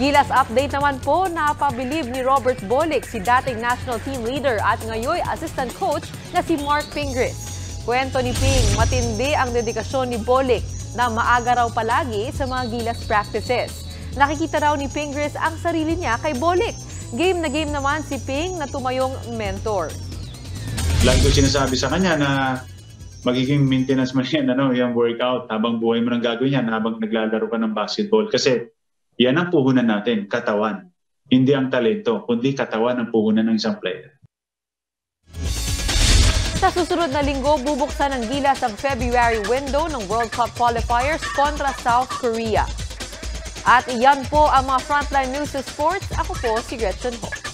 Gilas update naman po, napabilib ni Robert Bolick, si dating national team leader at ngayon assistant coach na si Mark Pingris. Kwento ni Ping, matindi ang dedikasyon ni Bolick na maaga raw palagi sa mga Gilas practices. Nakikita raw ni Pingris ang sarili niya kay Bolick. Game na game naman si Ping na tumayong mentor. Lagi ko sinasabi sa kanya na magiging maintenance mo yan, ano, yung workout habang buhay mo nang gagawin yan habang naglalaro ka ng basketball. Kasi yan ang puhunan natin, katawan. Hindi ang talento, kundi katawan ang puhunan ng isang player. Sa susunod na linggo, bubuksan ng Gilas ang February window ng World Cup qualifiers kontra South Korea. At iyan po ang mga frontline news sa sports. Ako po si Gretchen Ho.